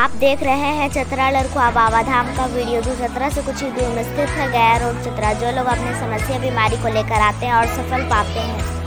आप देख रहे हैं चतरा लड़कुआ बाबा धाम का वीडियो। जो चतरा से कुछ ही दूर में स्थित है, गया रोड चतरा। जो लोग अपनी समस्या, बीमारी को लेकर आते हैं और सफल पाते हैं।